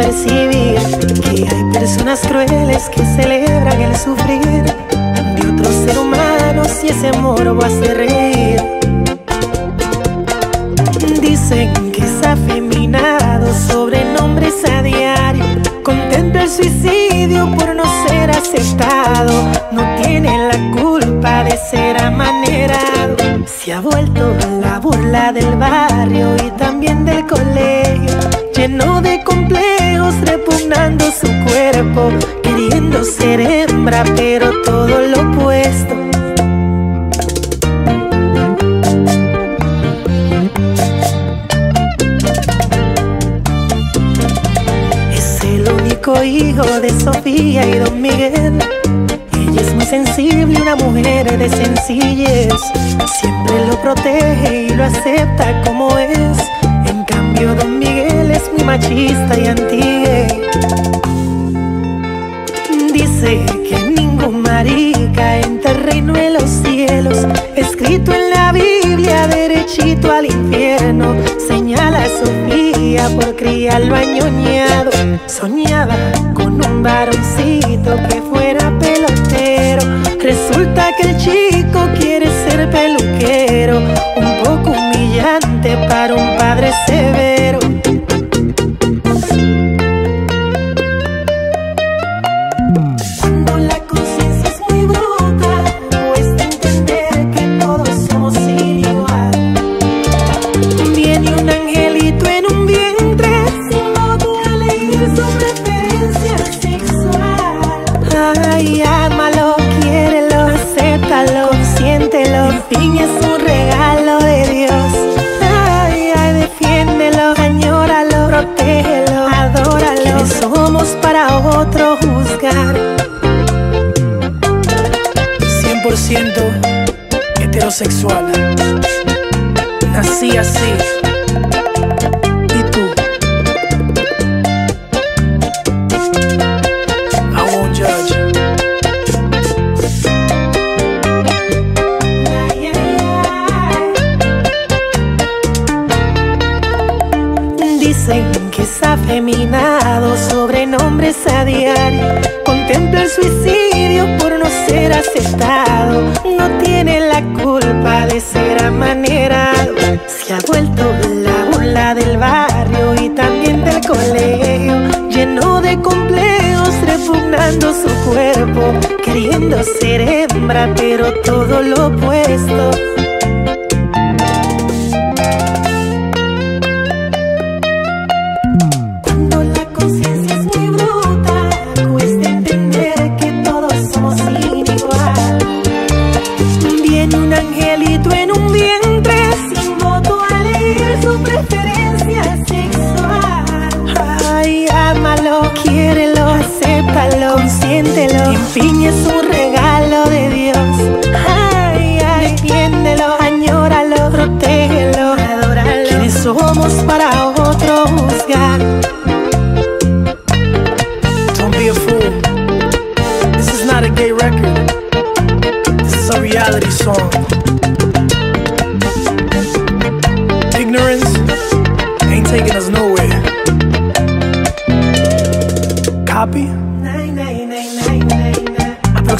percibir que hay personas crueles que celebran el sufrir de otros ser humanos y ese morbo hace reír. Dicen que es afeminado sobre nombres a diario. Contempla el suicidio por no ser aceptado. No tiene la culpa de ser amanerado. Se ha vuelto la burla del barrio y también del colegio. Lleno de complejos, repugnando su cuerpo. Queriendo ser hembra, pero todo lo opuesto. Es el único hijo de Sofía y Don Miguel. Ella es muy sensible, una mujer de sencillez. Siempre lo protege y lo acepta como es. Machista y anti Dice que ningún marica entra el reino de los cielos. Escrito en la Biblia, derechito al infierno. Señala a Sofía por criarlo añoñado. Soñaba con un varoncito que fuera pelotero. Resulta que el chico quiere ser peluquero. Un poco humillante para un padre severo. 100% heterosexual. Nací así. ¿Y tú? I won't judge. Dicen que es afeminado, sobrenombres a diario. Contempla el suicidio No tiene la culpa de ser amanerado. Se ha vuelto la burla del barrio y también del colegio. Lleno de complejos, repugnando su cuerpo. Queriendo ser hembra, pero todo lo opuesto. Fin, es un regalo de Dios. Ay, ay, defiéndelo, añóralo, protégelo, adóralo. ¿Quiénes somos para otro juzgar? Don't be a fool. This is not a gay record. This is a reality song.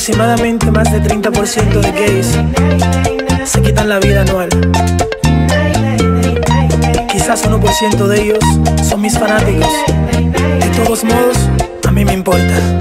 Aproximadamente más de 30% de gays se quitan la vida anual. Quizás 1% de ellos son mis fanáticos. De todos modos, a mí me importa.